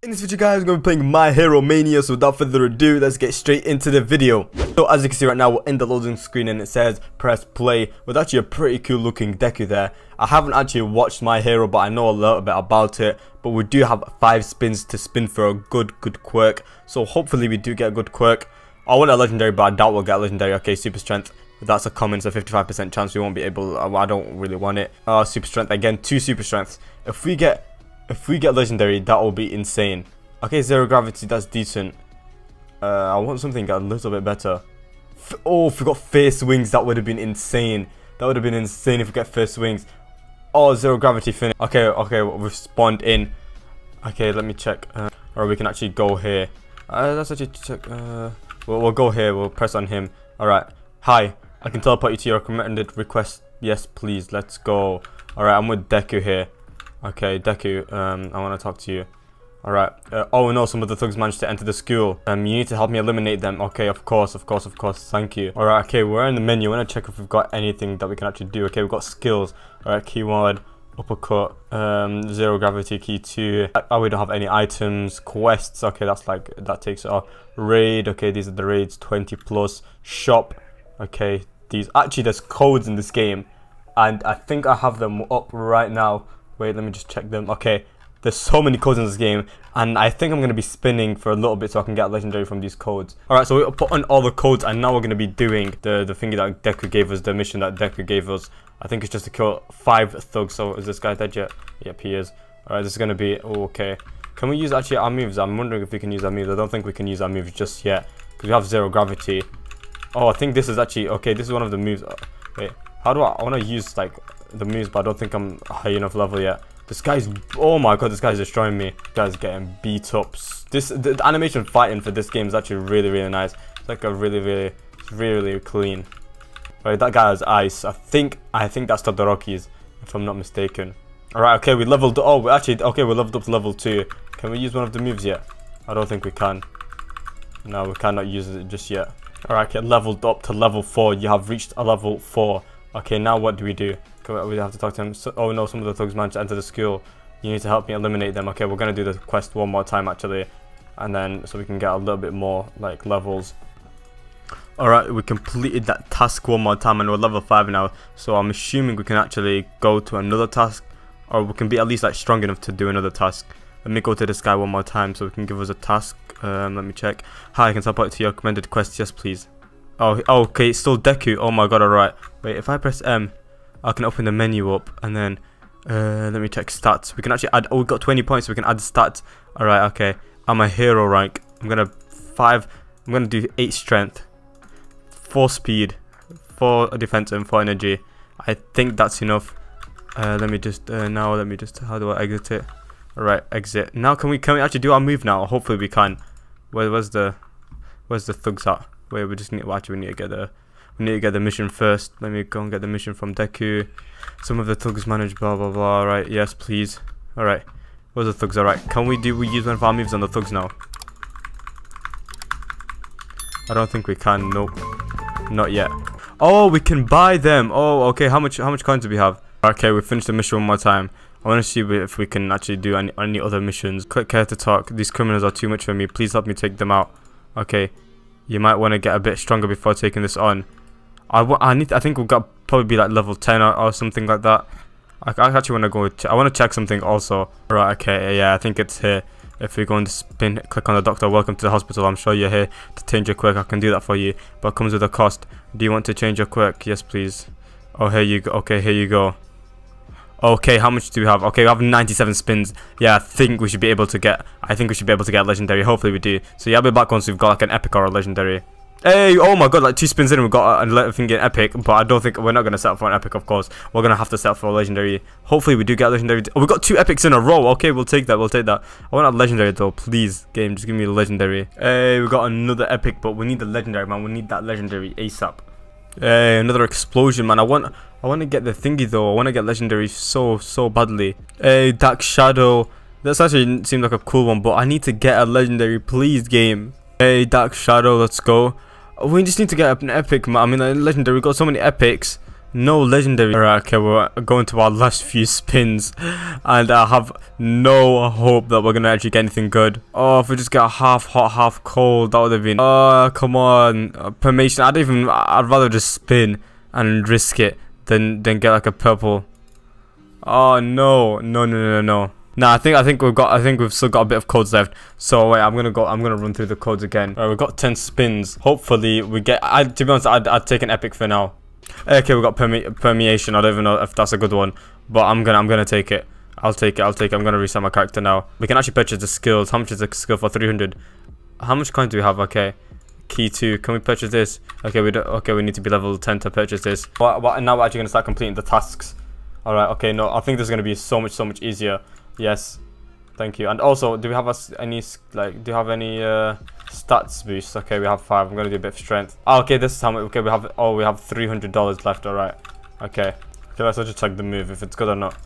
In this video guys, I'm going to be playing My Hero Mania, so without further ado, let's get straight into the video. So as you can see right now, we're in the loading screen and it says press play, with actually a pretty cool looking Deku there. I haven't actually watched My Hero, but I know a little bit about it, but we do have 5 spins to spin for a good, good quirk, so hopefully we do get a good quirk. I want a legendary, but I doubt we'll get a legendary. Okay, super strength. That's a common, so 55% chance we won't be able, I don't really want it. Uh, super strength, again, 2 super strengths. If we get if we get legendary, that will be insane. Okay, zero gravity, that's decent. Uh, I want something a little bit better. F oh, if we got fierce wings, that would have been insane. That would have been insane if we get fierce wings. Oh, zero gravity finish. Okay, okay, we've spawned in. Okay, let me check. Uh, or we can actually go here. Uh, let's actually check. Uh, we'll, we'll go here. We'll press on him. Alright. Hi. I can teleport you to your recommended request. Yes, please. Let's go. Alright, I'm with Deku here. Okay, Deku, um, I want to talk to you. Alright. Uh, oh no, some of the thugs managed to enter the school. Um, you need to help me eliminate them. Okay, of course, of course, of course. Thank you. Alright, okay, we're in the menu. I want to check if we've got anything that we can actually do. Okay, we've got skills. Alright, keyword, uppercut, um, zero gravity, key two. Oh, we don't have any items. Quests. Okay, that's like, that takes it off. Raid. Okay, these are the raids. 20 plus. Shop. Okay, these. Actually, there's codes in this game. And I think I have them up right now. Wait, let me just check them. Okay, there's so many codes in this game, and I think I'm going to be spinning for a little bit so I can get legendary from these codes. Alright, so we put on all the codes, and now we're going to be doing the, the thingy that Deku gave us, the mission that Deku gave us. I think it's just to kill five thugs, so is this guy dead yet? Yep, he is. Alright, this is going to be, okay. Can we use actually our moves? I'm wondering if we can use our moves. I don't think we can use our moves just yet, because we have zero gravity. Oh, I think this is actually, okay, this is one of the moves. Wait, how do I, I want to use, like, the moves, but I don't think I'm high enough level yet. This guy's, oh my god, this guy's destroying me. This guy's getting beat up. This, the, the, animation fighting for this game is actually really, really nice. It's like a really, really, really, clean. Right, that guy has ice. I think, I think that's Todoroki's, if I'm not mistaken. Alright, okay, we leveled, oh, we actually, okay, we leveled up to level 2. Can we use one of the moves yet? I don't think we can. No, we cannot use it just yet. Alright, okay, leveled up to level 4. You have reached a level 4. Okay, now what do we do? We have to talk to him. So, oh no, some of the thugs managed to enter the school. You need to help me eliminate them. Okay, we're going to do the quest one more time actually. And then, so we can get a little bit more, like, levels. Alright, we completed that task one more time and we're level 5 now. So I'm assuming we can actually go to another task. Or we can be at least, like, strong enough to do another task. Let me go to this guy one more time so we can give us a task. Um, let me check. Hi, I can support to your recommended quest. Yes, please. Oh, oh, okay, it's still Deku. Oh my god, alright. Wait, if I press M, I can open the menu up and then uh, let me check stats. We can actually add, oh, we got 20 points, so we can add stats. Alright, okay. I'm a hero rank. I'm gonna five, I'm gonna do eight strength, four speed, four defense, and four energy. I think that's enough. Uh, let me just, uh, now let me just, how do I exit it? Alright, exit. Now can we, can we actually do our move now? Hopefully we can. Where, where's the, where's the thugs at? Wait, we just need. Well, actually, we need to get the. We need to get the mission first. Let me go and get the mission from Deku. Some of the thugs manage. Blah blah blah. Right. Yes, please. All right. Where's the thugs? All right. Can we do? We use one of our moves on the thugs now. I don't think we can. Nope. Not yet. Oh, we can buy them. Oh, okay. How much? How much coins do we have? Okay, we finished the mission one more time. I want to see if we can actually do any, any other missions. Click here to talk. These criminals are too much for me. Please help me take them out. Okay you might want to get a bit stronger before taking this on. I, I need. I think we've got probably be like level 10 or, or something like that. I, I actually want to go. I want to check something also. Right. Okay. Yeah. I think it's here. If we go into spin, click on the doctor. Welcome to the hospital. I'm sure you're here to change your quirk. I can do that for you, but it comes with a cost. Do you want to change your quirk? Yes, please. Oh, here you go. Okay, here you go. Okay, how much do we have? Okay, we have 97 spins. Yeah, I think we should be able to get... I think we should be able to get legendary. Hopefully we do. So yeah, I'll be back once we've got like an epic or a legendary. Hey, oh my god, like two spins in, we've got uh, a thing in epic, but I don't think we're not gonna settle for an epic, of course. We're gonna have to settle for a legendary. Hopefully, we do get legendary. Oh, we got two epics in a row. Okay, we'll take that. We'll take that. I want a legendary though, please, game. Just give me a legendary. Hey, we got another epic, but we need the legendary, man. We need that legendary ASAP. Hey, another explosion, man. I want, I want to get the thingy though. I want to get legendary so, so badly. Hey, Dark Shadow. That's actually seemed like a cool one, but I need to get a legendary, please, game. Hey, Dark Shadow, let's go. We just need to get an epic. I mean, a legendary. We got so many epics. no legendary. Alright, okay, we're going to our last few spins. And I have no hope that we're going to actually get anything good. Oh, if we just get half hot, half cold, that would have been... Oh, come on. Uh, permeation. I'd even... I'd rather just spin and risk it than, than get like a purple. Oh, no. No, no, no, no. Nah, I think I think we've got I think we've still got a bit of codes left. So wait, I'm gonna go. I'm gonna run through the codes again. Alright, we've got 10 spins. Hopefully we get. I to be honest, I'd, I'd take an epic for now. Okay, we got perme permeation. I don't even know if that's a good one, but I'm gonna I'm gonna take it. I'll take it. I'll take it. I'm gonna reset my character now. We can actually purchase the skills. How much is the skill for 300? How much coins do we have? Okay. Key 2. Can we purchase this? Okay, we don't. okay, we need to be level 10 to purchase this. But, but now we're actually gonna start completing the tasks. Alright, okay, no, I think this is gonna be so much, so much easier. Yes. Thank you. And also, do we have any like do you have any uh stats boosts. Okay, we have five. I'm gonna do a bit of strength. Oh, okay, this is how much. Okay, we have. Oh, we have three hundred dollars left. All right. Okay. Okay, let's just check the move if it's good or not.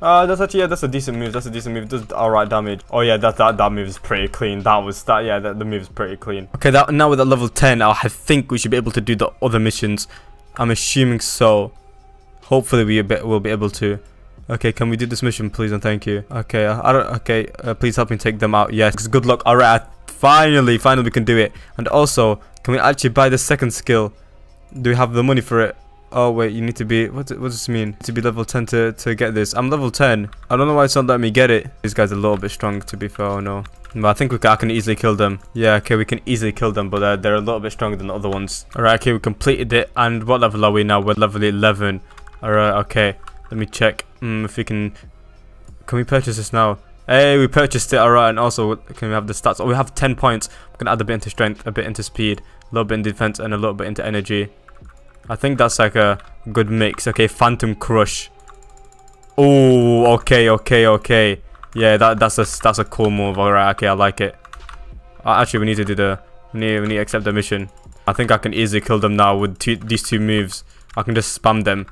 Uh, that's actually yeah, that's a decent move. That's a decent move. Does all right damage. Oh yeah, that that that move is pretty clean. That was that. Yeah, that, the move is pretty clean. Okay, that now with at level ten, I think we should be able to do the other missions. I'm assuming so. Hopefully, we will be able to. Okay, can we do this mission, please, and thank you. Okay, I don't. Okay, uh, please help me take them out. Yes, good luck. All right, Finally, finally we can do it. And also, can we actually buy the second skill? Do we have the money for it? Oh wait, you need to be, what, what does this mean? To be level 10 to, to get this. I'm level 10. I don't know why it's not letting me get it. These guys are a little bit strong to be fair, oh no. But I think we can, I can easily kill them. Yeah, okay, we can easily kill them, but uh, they're a little bit stronger than the other ones. Alright, okay, we completed it. And what level are we now? We're level 11. Alright, okay. Let me check mm, if we can... Can we purchase this now? Hey, we purchased it, alright, and also, can we have the stats? Oh, we have 10 points. We can add a bit into strength, a bit into speed, a little bit in defense, and a little bit into energy. I think that's like a good mix. Okay, Phantom Crush. Oh, okay, okay, okay. Yeah, that that's a that's a cool move. Alright, okay, I like it. Uh, actually, we need to do the we need we need to accept the mission. I think I can easily kill them now with two, these two moves. I can just spam them.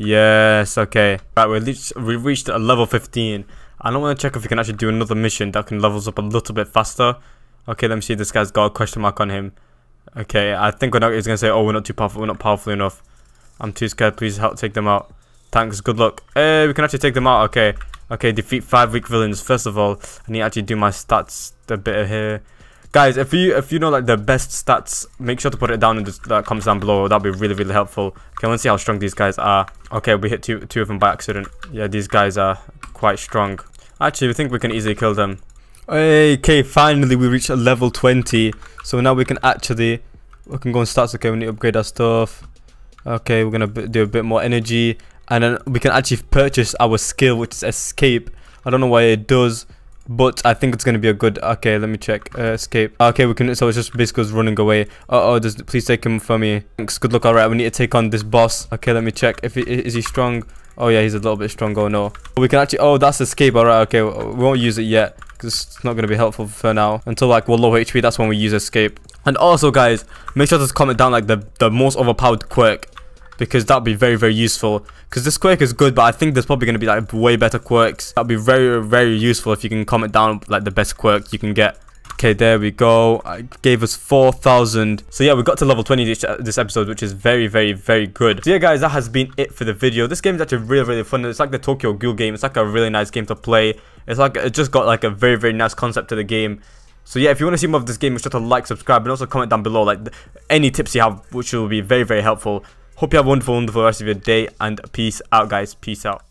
Yes, okay. Right, we reached we reached a level 15. I don't want to check if we can actually do another mission that can level us up a little bit faster. Okay, let me see. This guy's got a question mark on him. Okay, I think we're not, he's going to say, oh, we're not too powerful. We're not powerful enough. I'm too scared. Please help take them out. Thanks. Good luck. Hey, we can actually take them out. Okay. Okay, defeat five weak villains. First of all, I need to actually do my stats a bit here. Guys, if you if you know like the best stats, make sure to put it down in the uh, comments down below. That'd be really really helpful. Okay, let's see how strong these guys are. Okay, we hit two two of them by accident. Yeah, these guys are quite strong. Actually, we think we can easily kill them. Okay, finally we reached a level 20. So now we can actually, we can go and start. Okay, we need to upgrade our stuff. Okay, we're to do a bit more energy. And then we can actually purchase our skill, which is escape. I don't know why it does. But I think it's to be a good... Okay, let me check. Uh, escape. Okay, we can... So it's just basically running away. Uh oh, does, please take him for me. Thanks. Good luck. Alright, we need to take on this boss. Okay, let me check. If he, Is he strong? Oh yeah, he's a little bit strong. Oh no. We can actually... Oh, that's escape. Alright, okay. We won't use it yet. Because it's not to be helpful for now. Until like we're low HP, that's when we use escape. And also guys, make sure to comment down like the, the most overpowered quirk. Because that'd be very, very useful. Because this quirk is good, but I think there's probably going to be like way better quirks. That'd be very, very useful if you can comment down like the best quirk you can get. Okay, there we go. I gave us 4,000. So yeah, we got to level 20 this, uh, this episode, which is very, very, very good. So yeah, guys, that has been it for the video. This game is actually really, really fun. It's like the Tokyo Ghoul game. It's like a really nice game to play. It's like, it just got like a very, very nice concept to the game. So yeah, if you want to see more of this game, make sure to like, subscribe, and also comment down below like any tips you have, which will be very, very helpful. Hope you have a wonderful, wonderful rest of your day, and peace out, guys. Peace out.